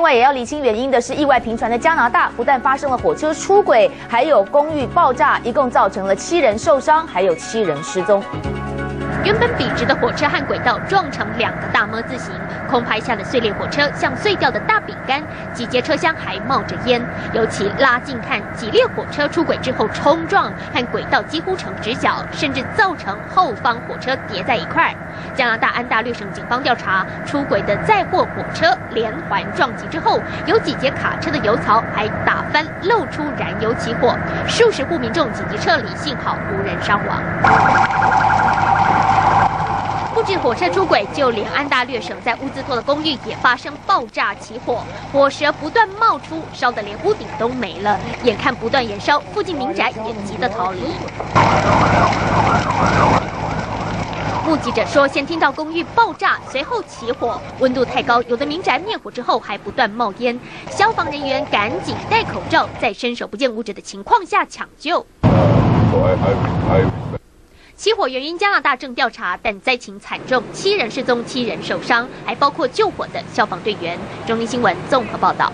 另外也要理清原因的是，意外频传的加拿大不但发生了火车出轨，还有公寓爆炸，一共造成了七人受伤，还有七人失踪。原本笔直的火车和轨道撞成两个大么字形，空拍下的碎裂火车像碎掉的大饼干，几节车厢还冒着烟。尤其拉近看，几列火车出轨之后冲撞，和轨道几乎成直角，甚至造成后方火车叠在一块。加拿大安大略省警方调查，出轨的载货火车连环撞击之后，有几节卡车的油槽还打翻，露出燃油起火，数十户民众紧急撤离，幸好无人伤亡。火车出轨，就连安大略省在乌兹托的公寓也发生爆炸起火，火舌不断冒出，烧得连屋顶都没了。眼看不断燃烧，附近民宅也急得逃离。目击者说，先听到公寓爆炸，随后起火，温度太高，有的民宅灭火之后还不断冒烟，消防人员赶紧戴口罩，在伸手不见五指的情况下抢救。起火原因，加拿大正调查，但灾情惨重，七人失踪，七人受伤，还包括救火的消防队员。中央新闻综合报道。